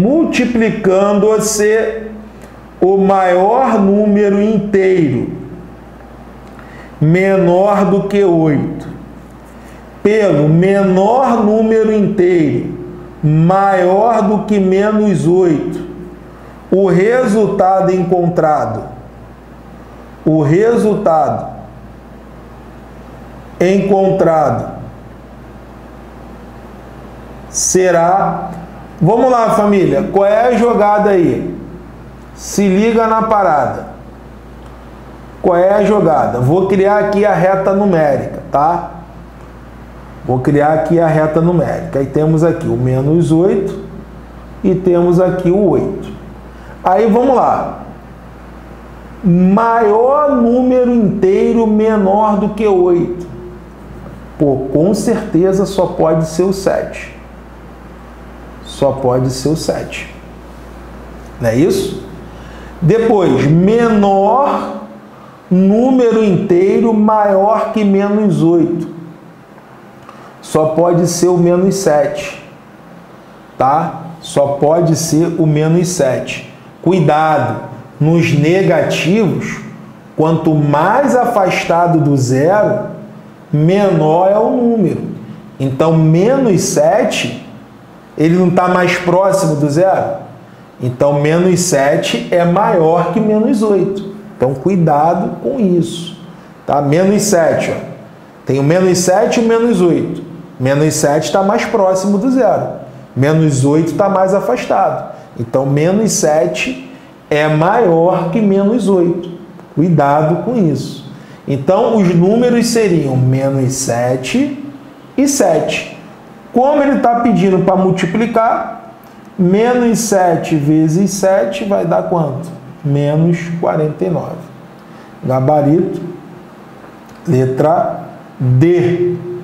multiplicando-se o maior número inteiro, menor do que 8, pelo menor número inteiro, maior do que menos 8, o resultado encontrado, o resultado encontrado será. Vamos lá, família. Qual é a jogada aí? Se liga na parada. Qual é a jogada? Vou criar aqui a reta numérica, tá? Vou criar aqui a reta numérica. Aí temos aqui o menos 8 e temos aqui o 8. Aí vamos lá. Maior número inteiro menor do que 8. Pô, com certeza só pode ser o 7 só pode ser o 7. Não é isso? Depois, menor número inteiro maior que menos 8. Só pode ser o menos 7. Tá? Só pode ser o menos 7. Cuidado, nos negativos, quanto mais afastado do zero, menor é o número. Então, menos 7 ele não está mais próximo do zero? Então, menos 7 é maior que menos 8. Então, cuidado com isso. Tá? Menos 7, ó. Tem menos 7 e menos 8. Menos 7 está mais próximo do zero. Menos 8 está mais afastado. Então, menos 7 é maior que menos 8. Cuidado com isso. Então, os números seriam menos 7 e 7. Como ele está pedindo para multiplicar, menos 7 vezes 7 vai dar quanto? Menos 49. Gabarito, letra D.